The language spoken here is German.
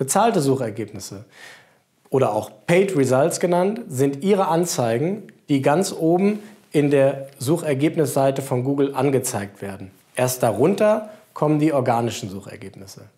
Bezahlte Suchergebnisse oder auch Paid Results genannt, sind Ihre Anzeigen, die ganz oben in der Suchergebnisseite von Google angezeigt werden. Erst darunter kommen die organischen Suchergebnisse.